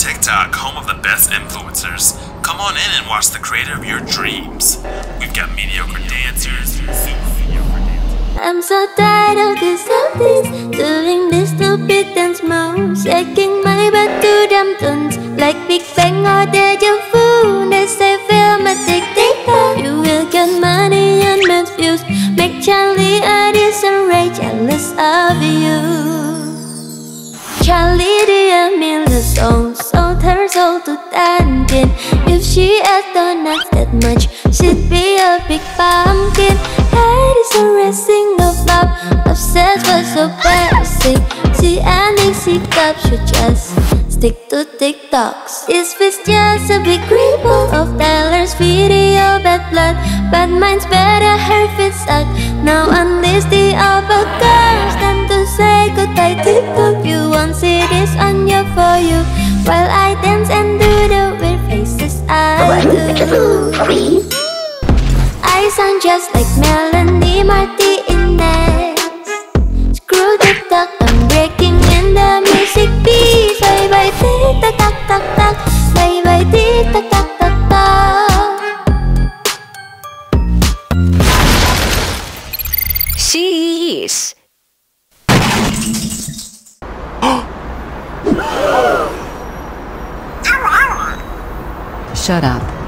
TikTok, home of the best influencers. Come on in and watch the creator of your dreams. We've got mediocre dancers. I'm so tired of this selfies Doing this stupid dance moves Shaking my butt to them tunes Like Big Bang or Deja Vu They say film addicted You will get money and make views Make Charlie Addison Rae jealous of you to dancing If she ate donuts that much She'd be a big pumpkin. Head is a racing of love. Obsessed but so basic She Cup should just stick to TikToks. This just a big ripple of Taylor's video Bad blood, but mine's better, her feet suck. Now unleash the other girls Time to say goodbye TikTok You won't see this on your For You. While I and do the weird faces I do. I sound just like Melanie Martinez. Screw the talk, I'm breaking in the music beat Bye bye tick tock tock tock tock Bye bye tick tock tock tock tock Sheesh. Shut up.